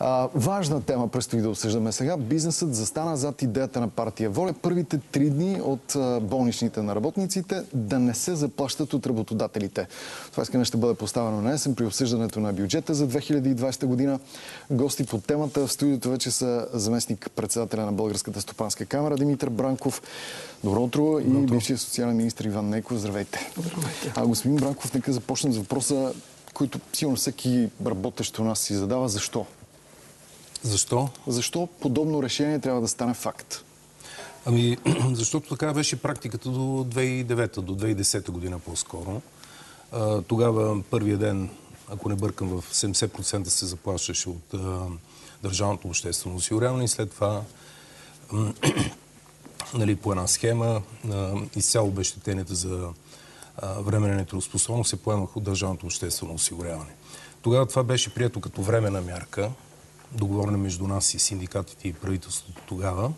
А, важна тема предстои да обсъждаме сега. Бизнесът застана зад идеята на партия Воля първите три дни от болничните на работниците да не се заплащат от работодателите. Това искане ще бъде поставено на есен при обсъждането на бюджета за 2020 година. Гости по темата в студиото вече са заместник председателя на Българската стопанска камера Димитър Бранков. Добро утро и бившия социален министр Иван Нейков. Здравейте. Здравейте. А, господин Бранков, нека започнем с въпроса които сигурно всеки работещ у нас си задава. Защо? Защо? Защо подобно решение трябва да стане факт? Ами, защото така беше практиката до 2009, до 2010 година по-скоро. Тогава първия ден, ако не бъркам, в 70% се заплащаше от а, държавното обществено осигуряване и след това нали, по една схема а, изцяло обещетенията за временна нетрудоспособност се поемах от държавното обществено осигуряване. Тогава това беше прието като времена мярка, договорена между нас и синдикатите и правителството тогава,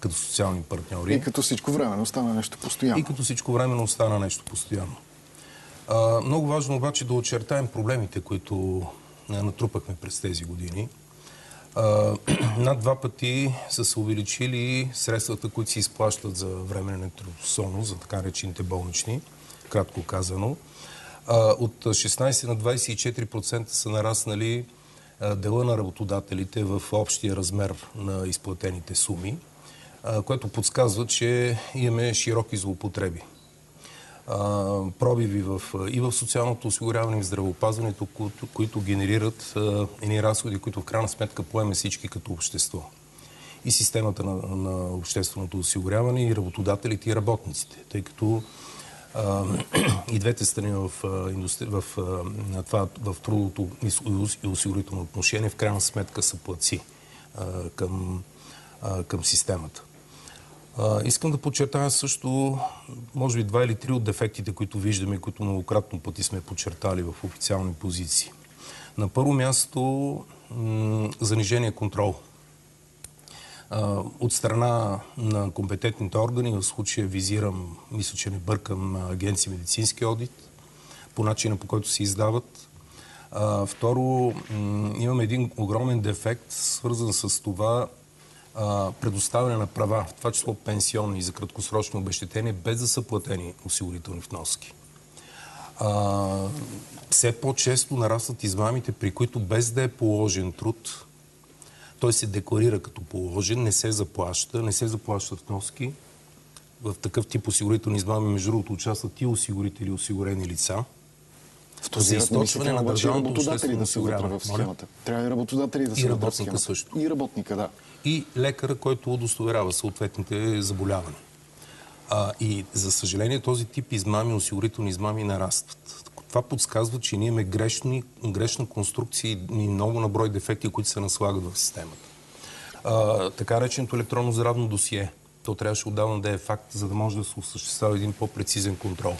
като социални партньори. И като всичко времено остана нещо постоянно. И като всичко времено остана нещо постоянно. А, много важно обаче да очертаем проблемите, които натрупахме през тези години. А, над два пъти са се увеличили средствата, които се изплащат за временна нетрудоспособност, за така речените болнични кратко казано. От 16 на 24% са нараснали дела на работодателите в общия размер на изплатените суми, което подсказва, че имаме широки злоупотреби. Пробиви в, и в социалното осигуряване и в здравеопазването, които, които генерират едни разходи, които в крайна сметка поеме всички като общество. И системата на, на общественото осигуряване, и работодателите, и работниците. Тъй като и двете страни в, индустри... в, това, в трудовото и осигурително отношение в крайна сметка са плаци към, към системата. Искам да подчертая също, може би, два или три от дефектите, които виждаме, които многократно пъти сме подчертали в официални позиции. На първо място, занижение контрол – от страна на компетентните органи, в случая визирам, мисля, че не бъркам агенции медицински одит, по начина по който се издават. Второ, имаме един огромен дефект, свързан с това предоставяне на права, в това число пенсионни и за краткосрочни обещетения, без да са платени осигурителни вноски. все по-често нарастват измамите, при които без да е положен труд, той се декларира като положен, не се заплаща, не се заплащат вноски. В такъв тип осигурителни измами, между другото, участват и осигурители, и осигурени лица. В този източване на държавното обществено да се в схемата. Трябва и работодатели да се И работника също. И работника, да. И лекара, който удостоверява съответните заболявания. А, и за съжаление този тип измами, осигурителни измами нарастват това подсказва, че ние имаме грешни, грешна конструкция и много наброй дефекти, които се наслагат в системата. А, така реченото електронно здравно досие. То трябваше отдавна да е факт, за да може да се осъществява един по-прецизен контрол.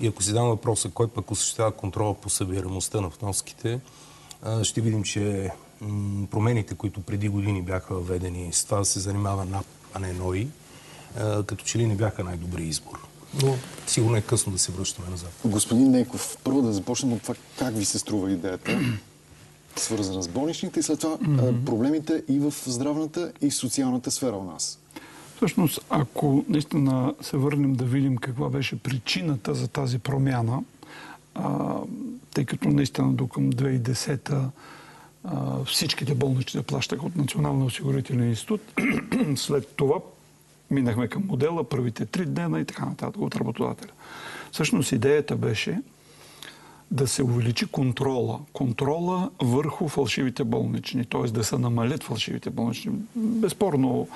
И ако си дам въпроса, кой пък осъществява контрола по събираемостта на вноските, ще видим, че промените, които преди години бяха введени с това да се занимава НАП, а не НОИ, като че ли не бяха най-добри избор но сигурно е късно да се връщаме назад. Господин Нейков, първо да започнем от това как ви се струва идеята, свързана с болничните и след това mm-hmm. проблемите и в здравната и социалната сфера у нас. Всъщност, ако наистина се върнем да видим каква беше причината за тази промяна, а, тъй като наистина до към 2010-та всичките болнични плащаха от Националния осигурителен институт. След това минахме към модела, първите три дена и така нататък от работодателя. Всъщност идеята беше да се увеличи контрола. Контрола върху фалшивите болнични, т.е. да се намалят фалшивите болнични. Безспорно,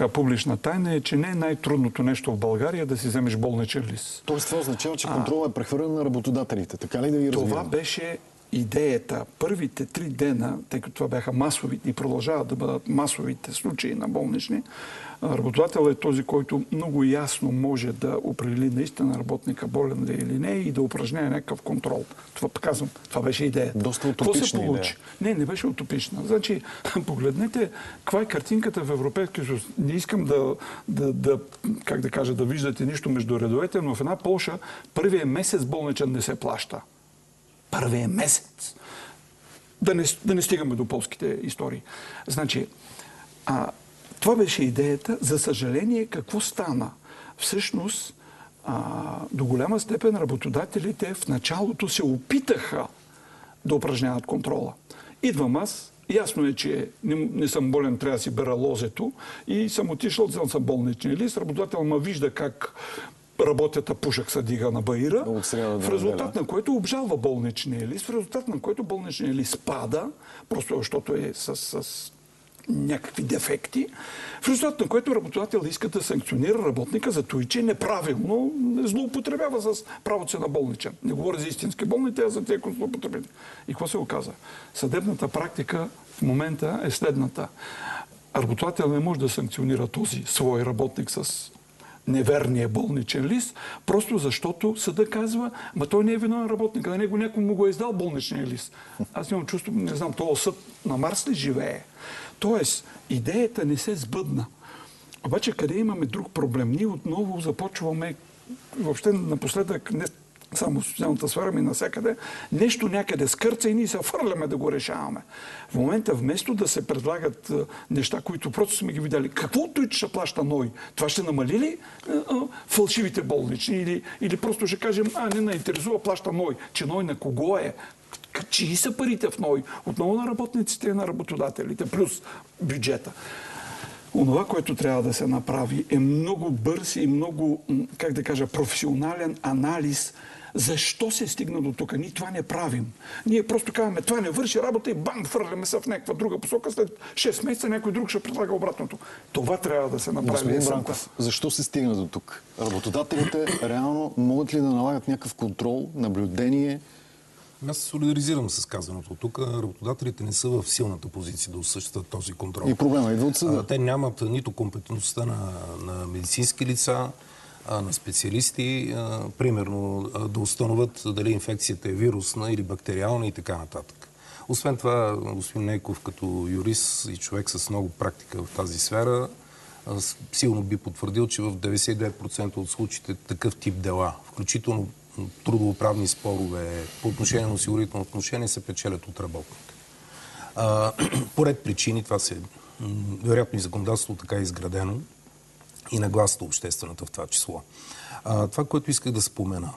е, публична тайна е, че не е най-трудното нещо в България да си вземеш болничен лист. Тоест това означава, че контрола е прехвърлен на работодателите. Така ли да ви разбирам? Това беше идеята. Първите три дена, тъй като това бяха масови и продължават да бъдат масовите случаи на болнични, работодател е този, който много ясно може да определи наистина работника болен ли е или не и да упражнява някакъв контрол. Това казвам, това беше идеята. Доста утопична се получи? Идея. Не, не беше утопична. Значи, погледнете каква е картинката в Европейския съюз. Не искам да, да, да, как да кажа, да виждате нищо между редовете, но в една Полша първият месец болничен не се плаща първия месец. да не, да не стигаме до полските истории. Значи, а, това беше идеята. За съжаление, какво стана? Всъщност, а, до голяма степен работодателите в началото се опитаха да упражняват контрола. Идвам аз, ясно е, че не, не съм болен, трябва да си бера лозето и съм отишъл, взел съм болничния лист, работодател ма вижда как работят, а пушък се дига на баира, в резултат на което обжалва болничния лист, в резултат на което болничния лист пада, просто защото е с, с някакви дефекти, в резултат на което работодател иска да санкционира работника за това, че неправилно злоупотребява с правото си на болничен. Не говоря за истински болните, а за тези, които злоупотребят. И какво се оказа? Съдебната практика в момента е следната. Работодател не може да санкционира този свой работник с неверния болничен лист, просто защото съда казва, ма той не е виновен работник, на него някой му го е издал болничния лист. Аз имам чувство, не знам, този съд на Марс ли живее? Тоест, идеята не се сбъдна. Обаче къде имаме друг проблем? Ние отново започваме, въобще напоследък, не само в социалната сфера, ми насякъде, нещо някъде скърца и ние се фърляме да го решаваме. В момента, вместо да се предлагат неща, които просто сме ги видяли, каквото и че ще плаща НОЙ, това ще намали ли фалшивите болнични? Или, или просто ще кажем, а, не на интересува, плаща НОЙ. Че НОЙ на кого е? Чии са парите в НОИ? Отново на работниците и на работодателите, плюс бюджета. Онова, което трябва да се направи е много бърз и много, как да кажа, професионален анализ защо се стигна до тук? Ние това не правим. Ние просто казваме, това не върши работа и бам, фърляме се в някаква друга посока. След 6 месеца някой друг ще предлага обратното. Това трябва да се направи. Господин Бранков, защо се стигна до тук? Работодателите реално могат ли да налагат някакъв контрол, наблюдение, аз се солидаризирам с казаното. Тук работодателите не са в силната позиция да осъществят този контрол. И проблема идва от съда. Те нямат нито компетентността на, на медицински лица, на специалисти, примерно да установят дали инфекцията е вирусна или бактериална и така нататък. Освен това, господин Нейков, като юрист и човек с много практика в тази сфера, силно би потвърдил, че в 99% от случаите такъв тип дела, включително трудовоправни спорове по отношение на осигурително отношение се печелят от работник. поред причини, това се вероятно и законодателство така е изградено и нагласата обществената в това число. А, това, което исках да спомена.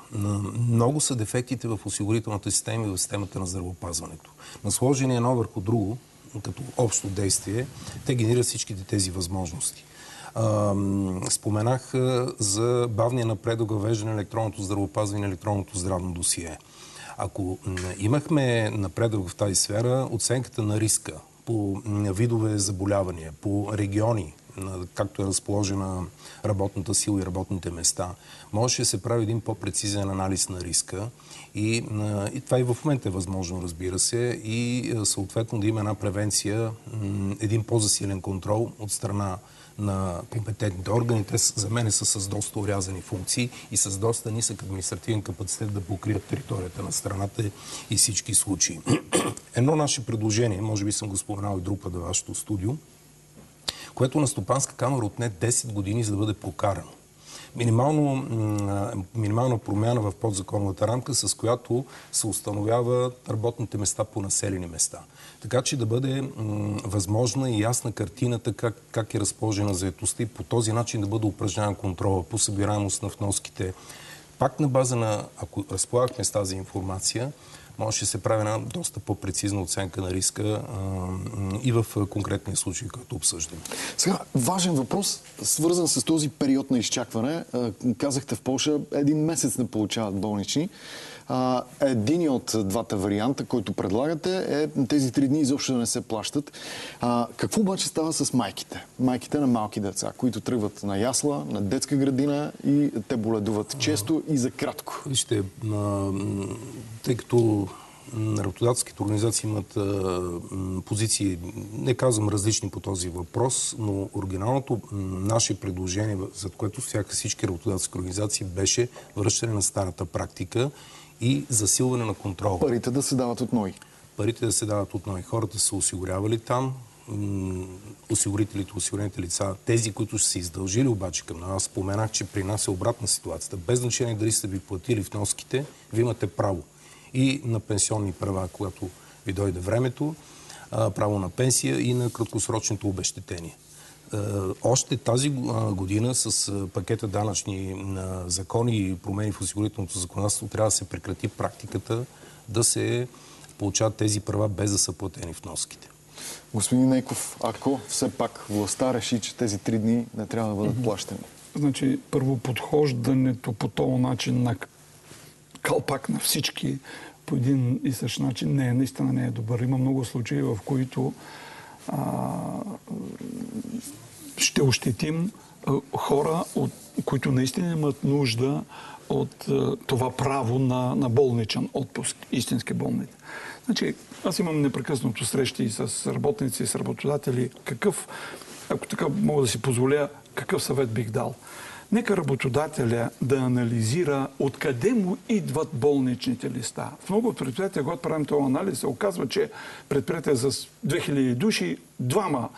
Много са дефектите в осигурителната система и в системата на здравеопазването. Насложени едно върху друго, като общо действие, те генерират всичките тези възможности. Споменах за бавния напредък въвеждане на електронното здравеопазване и електронното здравно досие. Ако имахме напредък в тази сфера, оценката на риска по видове заболявания, по региони, както е разположена работната сила и работните места, може да се прави един по-прецизен анализ на риска и, и това и в момента е възможно, разбира се, и съответно да има една превенция, един по-засилен контрол от страна на компетентните органи. Те за мен са с доста урязани функции и с доста нисък административен капацитет да покрият територията на страната и всички случаи. Едно наше предложение, може би съм го споменал и друг път във вашето студио, което на Стопанска камера отне 10 години за да бъде прокарано минимално, минимална промяна в подзаконовата рамка, с която се установява работните места по населени места. Така че да бъде възможна и ясна картината как, как е разположена заетостта и по този начин да бъде упражняван контрола по събираемост на вноските. Пак на база на, ако разполагахме с тази информация, може да се прави една доста по-прецизна оценка на риска а, и в конкретния случай, който обсъждаме. Сега, важен въпрос, свързан с този период на изчакване. Казахте в Польша, един месец не получават болнични. Един от двата варианта, който предлагате, е тези три дни изобщо да не се плащат. А, какво обаче става с майките? Майките на малки деца, които тръгват на ясла, на детска градина и те боледуват често и за кратко. Вижте, тъй като работодателските организации имат позиции, не казвам различни по този въпрос, но оригиналното наше предложение, за което всяка всички работодателски организации, беше връщане на старата практика и засилване на контрол. Парите да се дават от НОИ. Парите да се дават от НОИ. Хората са осигурявали там, осигурителите, осигурените лица, тези, които ще се издължили обаче към нас, споменах, че при нас е обратна ситуацията. Без значение дали сте ви платили вноските, ви имате право и на пенсионни права, когато ви дойде времето, право на пенсия и на краткосрочното обещетение. Още тази година с пакета данъчни закони и промени в осигурителното законодателство трябва да се прекрати практиката да се получават тези права без да са платени вноските. Господин Нейков, ако все пак властта реши, че тези три дни не трябва да бъдат плащани? Значи, първо подхождането по този начин на калпак на всички по един и същ начин не е, наистина не е добър. Има много случаи, в които а, ще ощетим хора, от, които наистина имат нужда от това право на, на болничен отпуск, истински болните. Значи, аз имам непрекъснато срещи с работници, и с работодатели. Какъв, ако така мога да си позволя, какъв съвет бих дал? Нека работодателя да анализира откъде му идват болничните листа. В много предприятия, когато правим този анализ, се оказва, че предприятия с 2000 души, двама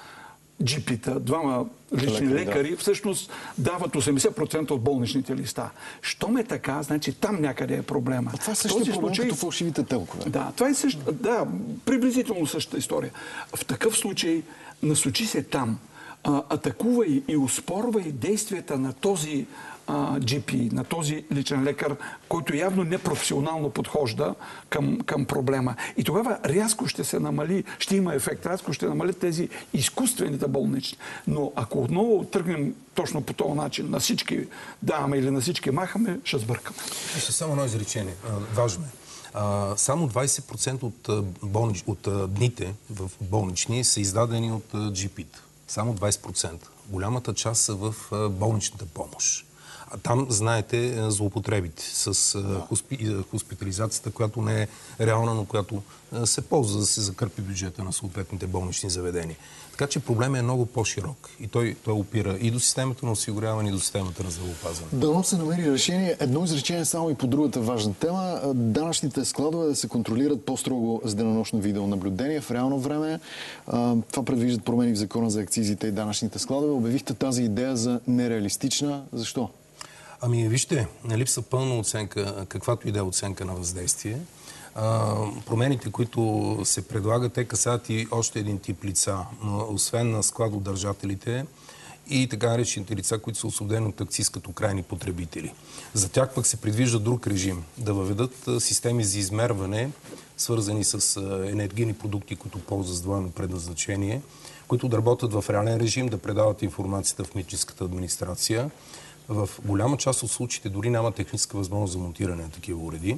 джипита, двама лични лекари, лекари да. всъщност дават 80% от болничните листа. Що ме така, значи там някъде е проблема. А това е същия проблем случай... като фалшивите телкове. Да, това е също, да, приблизително същата история. В такъв случай насочи се там атакувай и успорвай действията на този GP, на този личен лекар, който явно непрофесионално подхожда към, към проблема. И тогава рязко ще се намали, ще има ефект, рязко ще намали тези изкуствените болнични. Но ако отново тръгнем точно по този начин, на всички даваме или на всички махаме, ще сбъркаме. Ще само едно изречение. Важно е. Само 20% от, болнич, от дните в болнични са издадени от GP-та. Само 20%. Голямата част са в болничната помощ. А там, знаете, злоупотребите с да. хоспи... хоспитализацията, която не е реална, но която се ползва да се закърпи бюджета на съответните болнични заведения. Така че проблемът е много по-широк и той, той опира и до системата на осигуряване, и до системата на здравеопазване. Дано се намери решение. Едно изречение само и по другата важна тема. Данъчните складове да се контролират по-строго с денонощно видеонаблюдение в реално време. Това предвиждат промени в закона за акцизите и данъчните складове. Обявихте тази идея за нереалистична. Защо? Ами, вижте, липса пълна оценка, каквато и да е оценка на въздействие. А, промените, които се предлагат, те касаят и още един тип лица. Но, освен на складодържателите и така наречените лица, които са освободени от акциз като крайни потребители. За тях пък се предвижда друг режим. Да въведат системи за измерване, свързани с енергийни продукти, които ползват с двойно предназначение, които да работят в реален режим, да предават информацията в митническата администрация в голяма част от случаите дори няма техническа възможност за монтиране на такива уреди.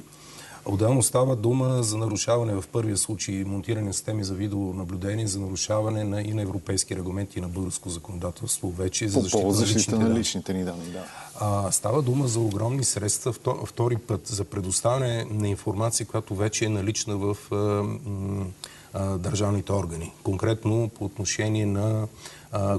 Отделно става дума за нарушаване в първия случай монтиране на системи за видеонаблюдение, за нарушаване на, и на европейски регламенти и на българско законодателство вече за защита, По защита на, личните ни данни. Да. А, става дума за огромни средства втори път за предоставяне на информация, която вече е налична в а, държавните органи. Конкретно по отношение на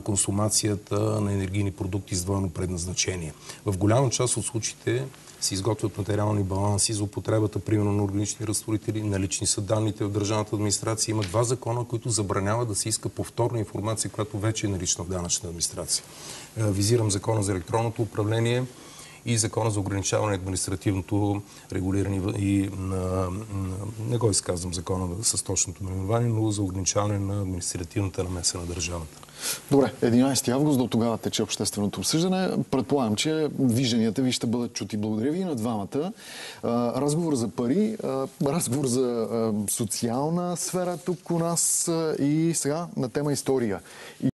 консумацията на енергийни продукти с двойно предназначение. В голяма част от случаите се изготвят материални баланси за употребата, примерно на органични разтворители, налични са данните в държавната администрация. Има два закона, които забраняват да се иска повторна информация, която вече е налична в данъчна администрация. Визирам закона за електронното управление, и закона за ограничаване на административното регулиране и на, не го изказвам закона с точното наименование, но за ограничаване на административната намеса на държавата. Добре, 11 август до тогава тече общественото обсъждане. Предполагам, че вижданията ви ще бъдат чути. Благодаря ви на двамата. Разговор за пари, разговор за социална сфера тук у нас и сега на тема история.